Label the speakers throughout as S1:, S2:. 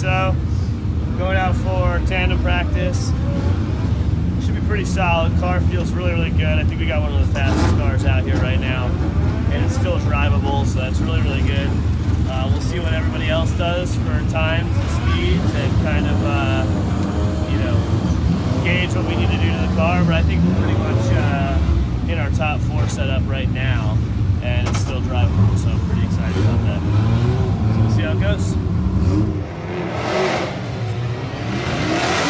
S1: so going out for tandem practice. Should be pretty solid. Car feels really, really good. I think we got one of the fastest cars out here right now, and it's still drivable, so that's really, really good. Uh, we'll see what everybody else does for times and speeds, and kind of, uh, you know, gauge what we need to do to the car. But I think we're pretty much uh, in our top four setup right now, and it's still drivable, so I'm pretty excited about that. So we'll see how it goes.
S2: Thank you.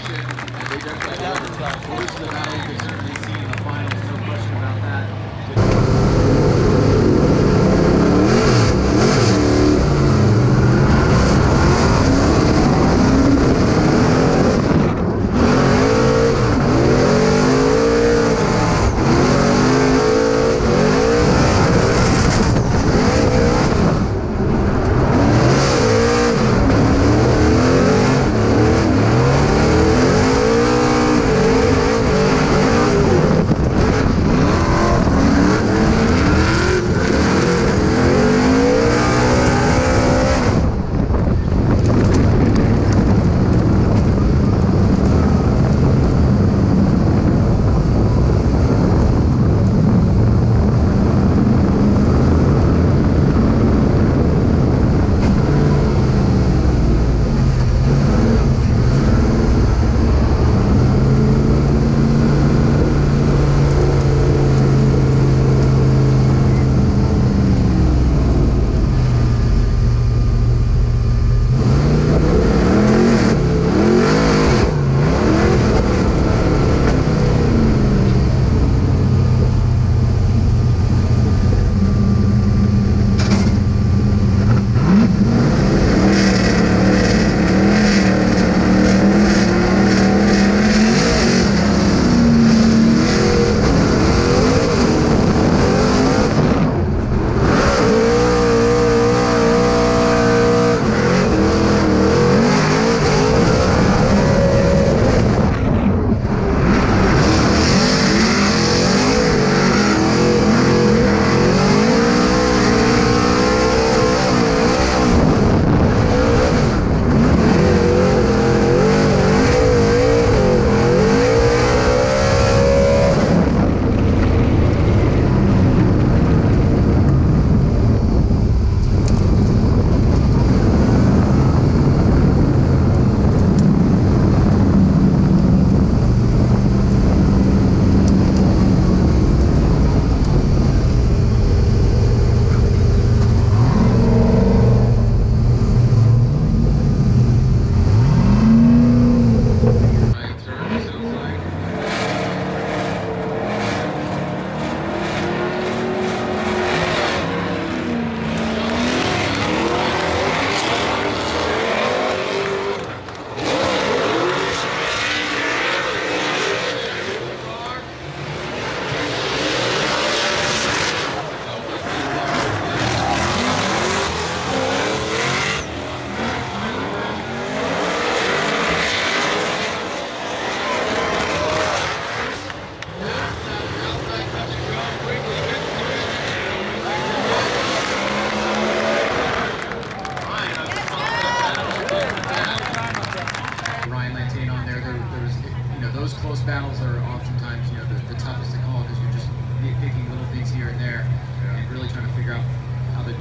S2: action, and they definitely delivered. Worse than I could certainly see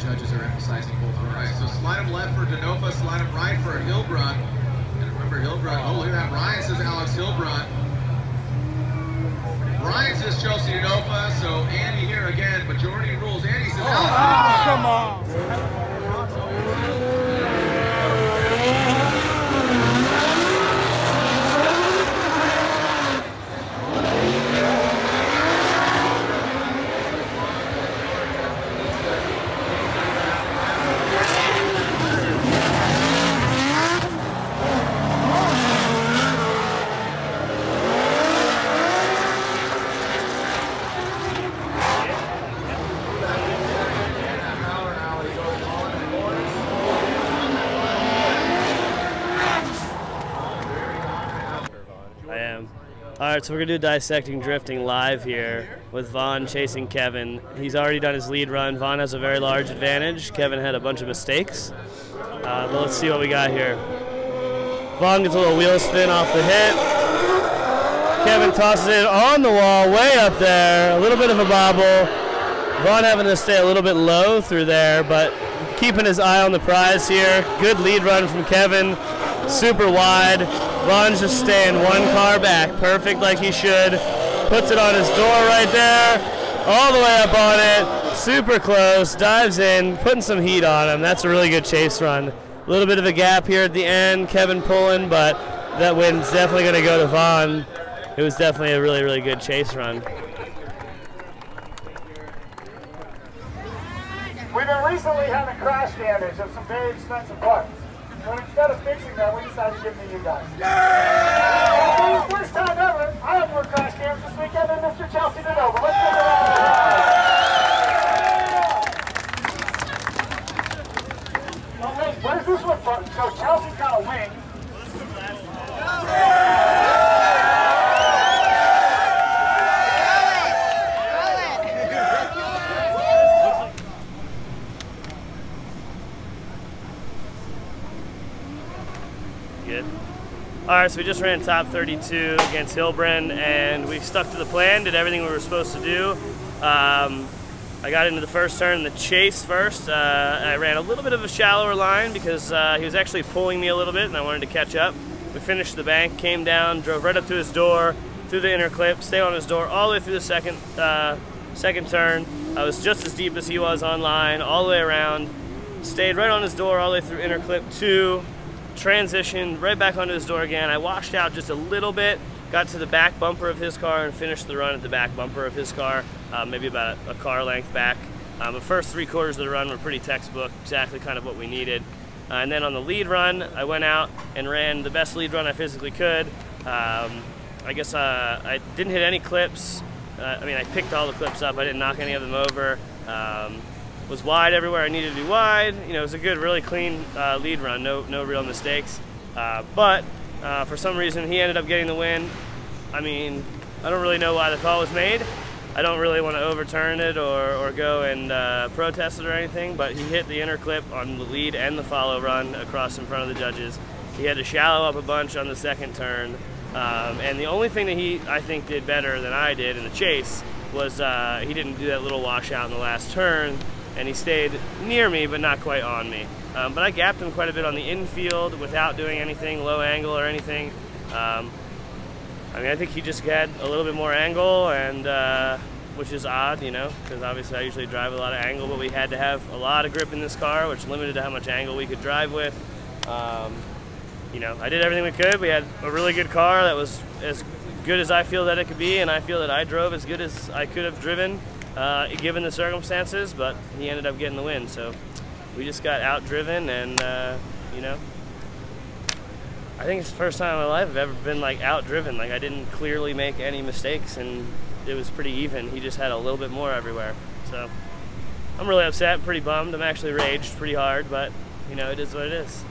S2: judges are emphasizing both
S3: All right, so slide him left for DeNofa, slide him right for Heilbrun. And remember Heilbrun, oh, look at that. Ryan says Alex Heilbrun. Ryan says Chelsea DeNofa, so Andy here again. Majority rules. Andy says oh, Alex Heilbrun.
S4: Come on.
S1: I am. All right, so we're gonna do dissecting drifting live here with Vaughn chasing Kevin. He's already done his lead run. Vaughn has a very large advantage. Kevin had a bunch of mistakes. Uh, but let's see what we got here. Vaughn gets a little wheel spin off the hit. Kevin tosses it on the wall, way up there. A little bit of a bobble. Vaughn having to stay a little bit low through there, but keeping his eye on the prize here. Good lead run from Kevin. Super wide. Vaughn's just staying one car back. Perfect like he should. Puts it on his door right there. All the way up on it. Super close. Dives in. Putting some heat on him. That's a really good chase run. A little bit of a gap here at the end. Kevin pulling, but that win's definitely going to go to Vaughn. it was definitely a really, really good chase run.
S4: We've been recently having crash damage of some very expensive parts. So instead of fixing that, we decided to give them to you guys. Yeah! For the first time ever, I have more crash cams this weekend than Mr. Chelsea DeNofa. Let's give it a round. What is this one for? So Chelsea's got a wing.
S1: Good. Right, so we just ran top 32 against Heilbrun, and we stuck to the plan, did everything we were supposed to do. Um, I got into the first turn, the chase first. Uh, I ran a little bit of a shallower line because uh, he was actually pulling me a little bit, and I wanted to catch up. We finished the bank, came down, drove right up to his door, through the inner clip, stayed on his door all the way through the second uh, second turn. I was just as deep as he was on line, all the way around. Stayed right on his door all the way through inner clip two, transitioned right back onto his door again. I washed out just a little bit, got to the back bumper of his car and finished the run at the back bumper of his car, uh, maybe about a, a, car length back. Um, the first three quarters of the run were pretty textbook, exactly kind of what we needed. Uh, and then on the lead run, I went out and ran the best lead run I physically could. Um, I guess uh, I didn't hit any clips. Uh, I mean, I picked all the clips up. I didn't knock any of them over. Um, was wide everywhere I needed to be wide. You know, it was a good, really clean uh, lead run. No, no real mistakes. Uh, but uh, for some reason, he ended up getting the win. I mean, I don't really know why the call was made. I don't really want to overturn it or, or go and uh, protest it or anything, but he hit the inner clip on the lead and the follow run across in front of the judges. He had to shallow up a bunch on the second turn. Um, and the only thing that he, I think, did better than I did in the chase was uh, he didn't do that little washout in the last turn, and he stayed near me, but not quite on me. Um, but I gapped him quite a bit on the infield without doing anything low angle or anything. Um, I mean, I think he just had a little bit more angle, and uh, which is odd, you know, because obviously I usually drive a lot of angle, but we had to have a lot of grip in this car, which limited how much angle we could drive with. Um, you know, I did everything we could. We had a really good car that was as good as I feel that it could be, and I feel that I drove as good as I could have driven uh, given the circumstances, but he ended up getting the win. So we just got outdriven, and uh, you know, I think it's the first time in my life I've ever been like outdriven. Like I didn't clearly make any mistakes, and it was pretty even. He just had a little bit more everywhere. So I'm really upset, pretty bummed. I'm actually raged pretty hard, but you know, it is what it is.